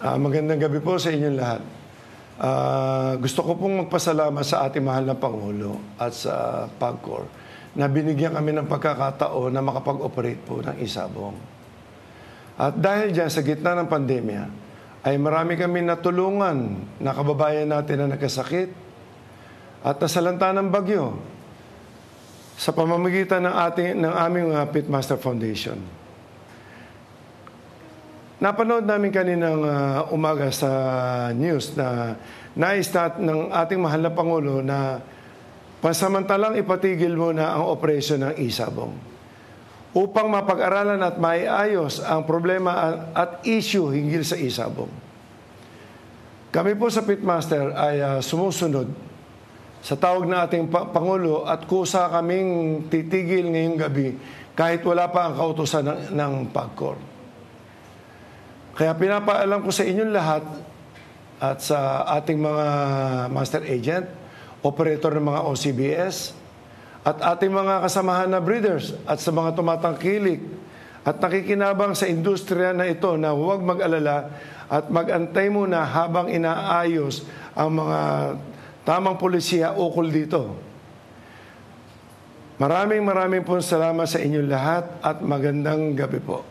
Ah, magandang gabi po sa inyong lahat. Ah, gusto ko pong magpasalamat sa ating mahal na Pangulo at sa PAGCOR na binigyan kami ng pagkakataon na makapag-operate po ng isabong. At dahil dyan, sa gitna ng pandemya, ay marami kami natulungan na kababayan natin na nagkasakit at nasalanta ng bagyo sa pamamagitan ng, ating, ng aming uh, Pitmaster Foundation. Napanood namin kaninang uh, umaga sa news na nais na ng ating mahal na Pangulo na pansamantalang ipatigil muna ang operasyon ng isabong upang mapag-aralan at maiayos ang problema at issue hinggil sa isabong. Kami po sa Pitmaster ay uh, sumusunod sa tawag na ating Pangulo at kusa kaming titigil ngayong gabi kahit wala pa ang kautosan ng, ng PAGCOR. Kaya pinapaalam ko sa inyong lahat at sa ating mga master agent, operator ng mga OCBS, at ating mga kasamahan na breeders at sa mga tumatangkilik at nakikinabang sa industriya na ito na huwag mag-alala at mag-antay muna habang inaayos ang mga tamang polisiya ukol dito. Maraming maraming po salamat sa inyong lahat at magandang gabi po.